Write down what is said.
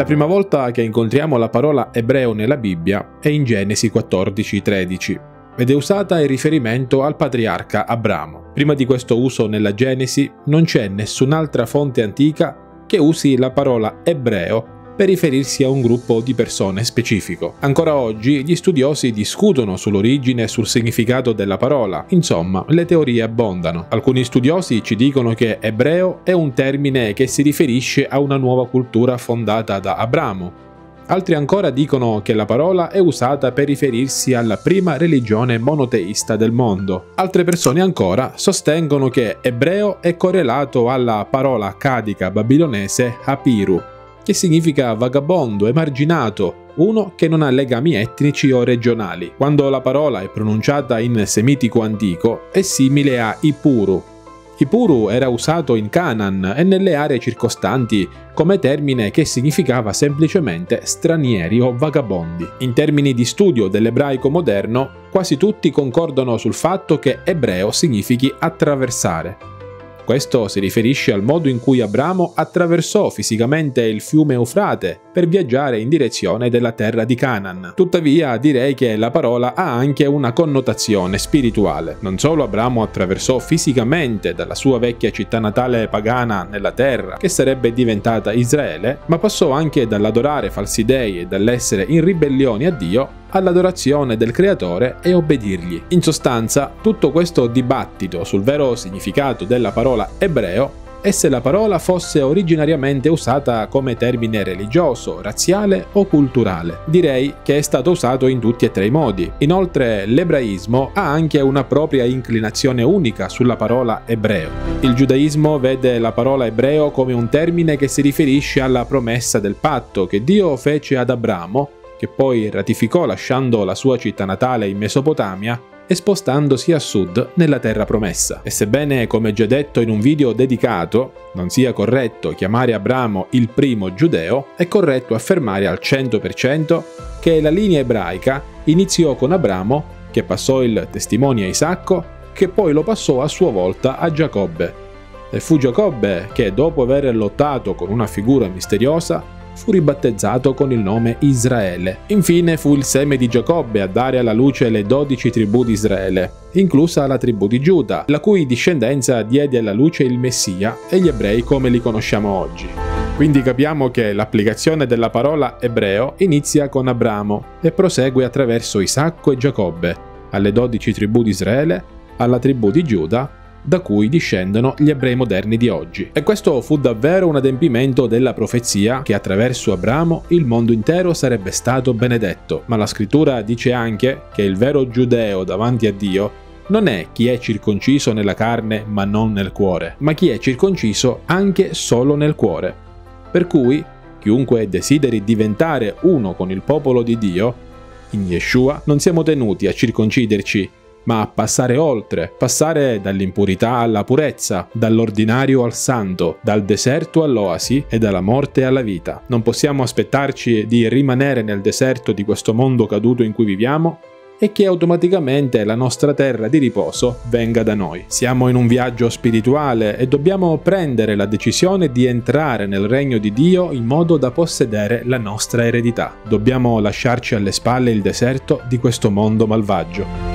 La prima volta che incontriamo la parola ebreo nella Bibbia è in Genesi 14:13 ed è usata in riferimento al patriarca Abramo. Prima di questo uso nella Genesi non c'è nessun'altra fonte antica che usi la parola ebreo per riferirsi a un gruppo di persone specifico. Ancora oggi gli studiosi discutono sull'origine e sul significato della parola, insomma le teorie abbondano. Alcuni studiosi ci dicono che ebreo è un termine che si riferisce a una nuova cultura fondata da Abramo, Altri ancora dicono che la parola è usata per riferirsi alla prima religione monoteista del mondo. Altre persone ancora sostengono che ebreo è correlato alla parola accadica babilonese apiru, che significa vagabondo, emarginato, uno che non ha legami etnici o regionali. Quando la parola è pronunciata in semitico antico è simile a Ipuru. Ipuru era usato in Canaan e nelle aree circostanti come termine che significava semplicemente stranieri o vagabondi. In termini di studio dell'ebraico moderno, quasi tutti concordano sul fatto che ebreo significhi attraversare. Questo si riferisce al modo in cui Abramo attraversò fisicamente il fiume Eufrate per viaggiare in direzione della terra di Canaan. Tuttavia direi che la parola ha anche una connotazione spirituale. Non solo Abramo attraversò fisicamente dalla sua vecchia città natale pagana nella terra, che sarebbe diventata Israele, ma passò anche dall'adorare falsi dei e dall'essere in ribellione a Dio all'adorazione del creatore e obbedirgli. In sostanza, tutto questo dibattito sul vero significato della parola ebreo è se la parola fosse originariamente usata come termine religioso, razziale o culturale. Direi che è stato usato in tutti e tre i modi. Inoltre l'ebraismo ha anche una propria inclinazione unica sulla parola ebreo. Il giudaismo vede la parola ebreo come un termine che si riferisce alla promessa del patto che Dio fece ad Abramo che poi ratificò lasciando la sua città natale in Mesopotamia e spostandosi a sud nella terra promessa. E sebbene, come già detto in un video dedicato, non sia corretto chiamare Abramo il primo giudeo, è corretto affermare al 100% che la linea ebraica iniziò con Abramo, che passò il testimone a Isacco, che poi lo passò a sua volta a Giacobbe. E fu Giacobbe che, dopo aver lottato con una figura misteriosa, fu ribattezzato con il nome Israele. Infine fu il seme di Giacobbe a dare alla luce le dodici tribù di Israele, inclusa la tribù di Giuda, la cui discendenza diede alla luce il Messia e gli ebrei come li conosciamo oggi. Quindi capiamo che l'applicazione della parola ebreo inizia con Abramo e prosegue attraverso Isacco e Giacobbe, alle dodici tribù di Israele, alla tribù di Giuda da cui discendono gli ebrei moderni di oggi. E questo fu davvero un adempimento della profezia che attraverso Abramo il mondo intero sarebbe stato benedetto. Ma la scrittura dice anche che il vero giudeo davanti a Dio non è chi è circonciso nella carne ma non nel cuore, ma chi è circonciso anche solo nel cuore. Per cui chiunque desideri diventare uno con il popolo di Dio, in Yeshua non siamo tenuti a circonciderci ma passare oltre, passare dall'impurità alla purezza, dall'ordinario al santo, dal deserto all'oasi e dalla morte alla vita. Non possiamo aspettarci di rimanere nel deserto di questo mondo caduto in cui viviamo e che automaticamente la nostra terra di riposo venga da noi. Siamo in un viaggio spirituale e dobbiamo prendere la decisione di entrare nel regno di Dio in modo da possedere la nostra eredità. Dobbiamo lasciarci alle spalle il deserto di questo mondo malvagio.